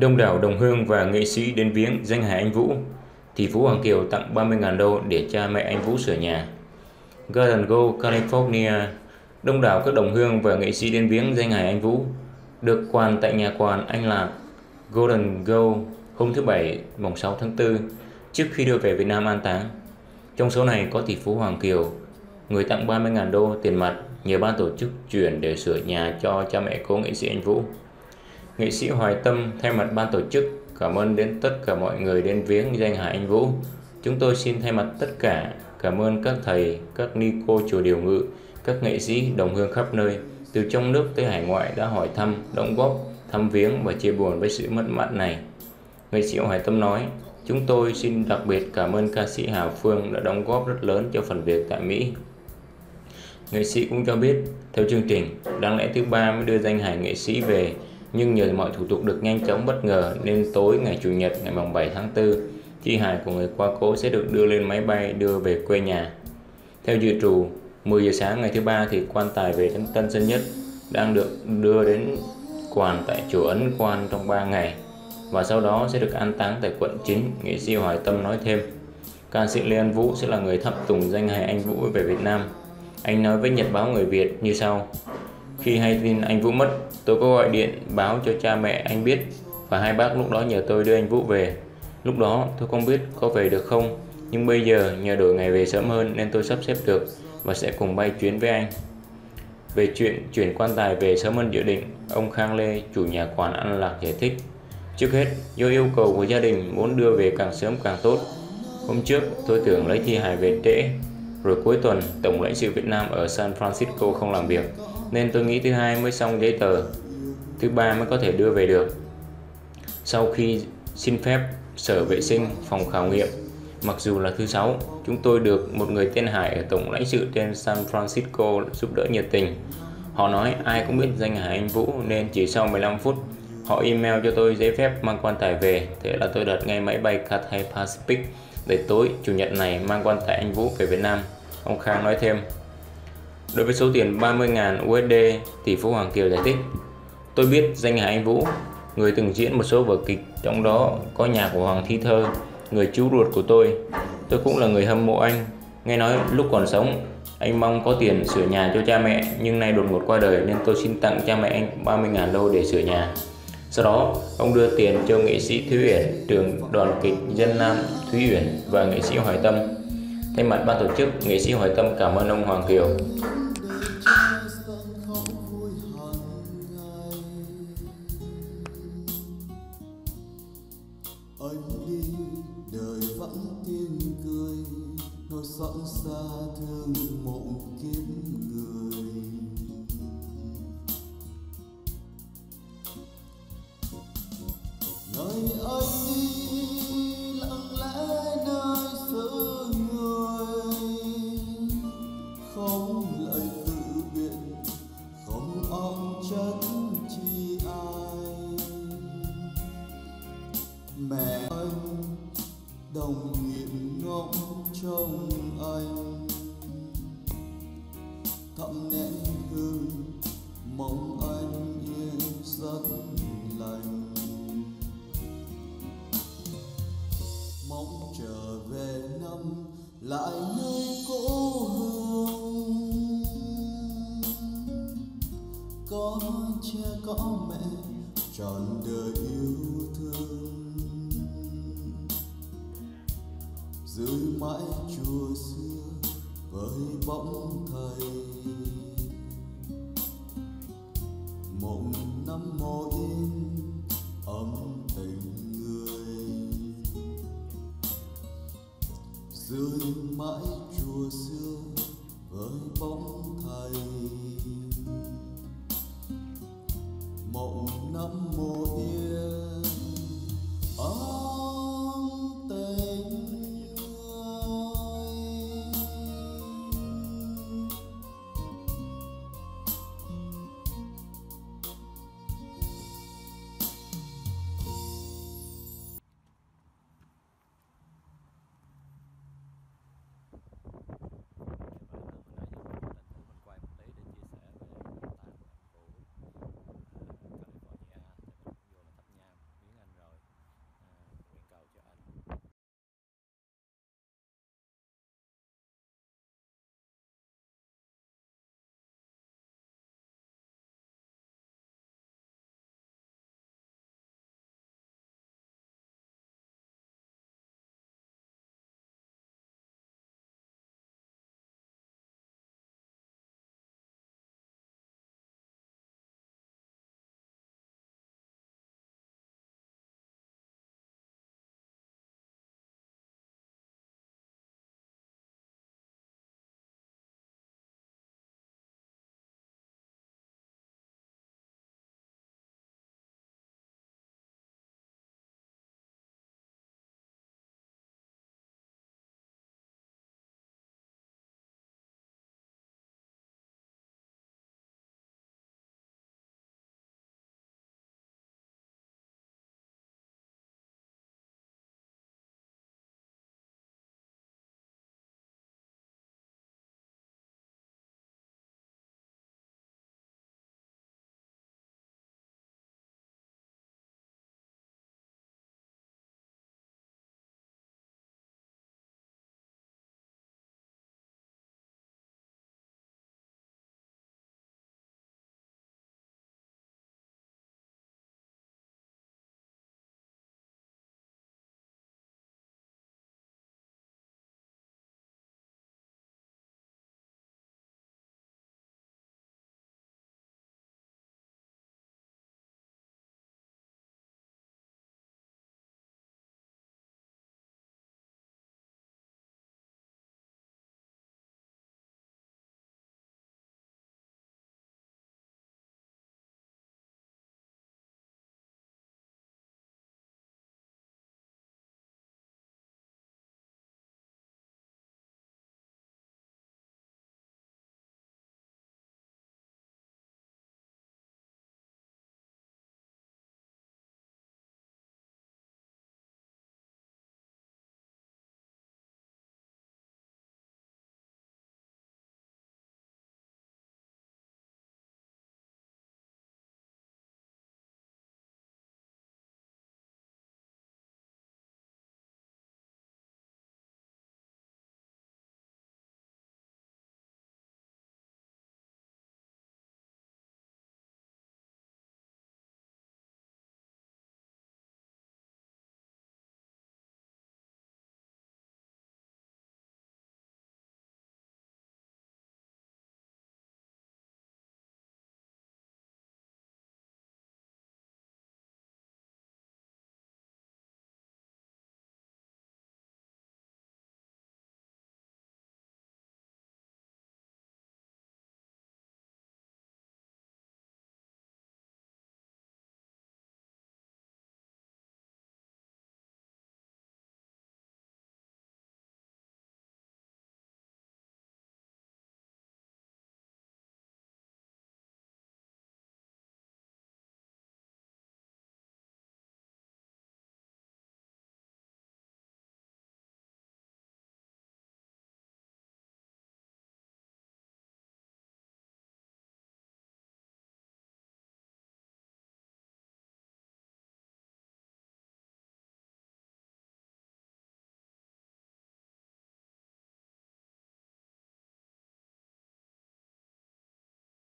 Đông đảo đồng hương và nghệ sĩ đến viếng danh hài anh Vũ. Tỷ phú Hoàng Kiều tặng 30.000 đô để cha mẹ anh Vũ sửa nhà. Garden Go, California. Đông đảo các đồng hương và nghệ sĩ đến viếng danh hài anh Vũ. Được quan tại nhà quan anh Lạc Golden Go hôm thứ Bảy mùng 6 tháng 4 trước khi đưa về Việt Nam an táng. Trong số này có tỷ phú Hoàng Kiều, người tặng 30.000 đô tiền mặt nhờ ban tổ chức chuyển để sửa nhà cho cha mẹ cố nghệ sĩ anh Vũ. Nghệ sĩ Hoài Tâm thay mặt ban tổ chức cảm ơn đến tất cả mọi người đến viếng danh hải anh Vũ. Chúng tôi xin thay mặt tất cả cảm ơn các thầy, các ni cô chùa Điều Ngự, các nghệ sĩ đồng hương khắp nơi, từ trong nước tới hải ngoại đã hỏi thăm, đóng góp, thăm viếng và chia buồn với sự mất mát này. Nghệ sĩ Hoài Tâm nói, chúng tôi xin đặc biệt cảm ơn ca sĩ Hà Phương đã đóng góp rất lớn cho phần việc tại Mỹ. Nghệ sĩ cũng cho biết, theo chương trình, đáng lẽ thứ ba mới đưa danh hài nghệ sĩ về, nhưng nhờ mọi thủ tục được nhanh chóng bất ngờ nên tối ngày Chủ nhật ngày 7 tháng 4, thi hài của người qua cố sẽ được đưa lên máy bay đưa về quê nhà. Theo dự trù, 10 giờ sáng ngày thứ ba thì quan tài về đến Tân Sơn Nhất đang được đưa đến quan tại chùa Ấn Quan trong 3 ngày và sau đó sẽ được an táng tại quận 9, nghệ sĩ Hoài Tâm nói thêm. Ca sĩ Lê An Vũ sẽ là người thắp tùng danh hài anh Vũ về Việt Nam. Anh nói với Nhật báo người Việt như sau. Khi hay tin anh Vũ mất, tôi có gọi điện báo cho cha mẹ anh biết và hai bác lúc đó nhờ tôi đưa anh Vũ về. Lúc đó tôi không biết có về được không, nhưng bây giờ nhờ đổi ngày về sớm hơn nên tôi sắp xếp được và sẽ cùng bay chuyến với anh. Về chuyện chuyển quan tài về sớm hơn dự định, ông Khang Lê, chủ nhà quán ăn lạc giải thích. Trước hết, do yêu cầu của gia đình muốn đưa về càng sớm càng tốt. Hôm trước, tôi tưởng lấy thi hài về trễ, rồi cuối tuần, Tổng lãnh sự Việt Nam ở San Francisco không làm việc, nên tôi nghĩ thứ hai mới xong giấy tờ, thứ ba mới có thể đưa về được. Sau khi xin phép Sở Vệ sinh, Phòng Khảo nghiệm, mặc dù là thứ sáu, chúng tôi được một người tên Hải ở Tổng lãnh sự trên San Francisco giúp đỡ nhiệt tình. Họ nói ai cũng biết danh Hải Anh Vũ nên chỉ sau 15 phút họ email cho tôi giấy phép mang quan tài về thế là tôi đặt ngay máy bay Cathay Pacific để tối chủ nhật này mang quan tài anh Vũ về Việt Nam ông Khang nói thêm đối với số tiền 30.000 USD tỷ phú Hoàng Kiều giải thích tôi biết danh hài Anh Vũ người từng diễn một số vở kịch trong đó có nhà của Hoàng Thi Thơ người chú ruột của tôi tôi cũng là người hâm mộ anh nghe nói lúc còn sống anh mong có tiền sửa nhà cho cha mẹ nhưng nay đột ngột qua đời nên tôi xin tặng cha mẹ anh 30.000 đô để sửa nhà sau đó, ông đưa tiền cho nghệ sĩ Thúy Uyển, trường đoàn kịch Dân Nam Thúy Uyển và nghệ sĩ Hoài Tâm. Thay mặt ban tổ chức, nghệ sĩ Hoài Tâm cảm ơn ông Hoàng Kiều anh đi đời vẫn tiếng cười nỗi sẵn xa thương mộng kiếp người. Ngày anh đi mẹ anh, đồng nghiệp ngóng trông anh. Thăm nén hương, mong anh yên giấc lành. Mong trở về năm lại nơi cố hương. Có cha có mẹ trọn đời yêu thương. Dưới mái chùa xưa với bóng thầy. Mộng năm mò yên ấm tình người. Dưới mái chùa xưa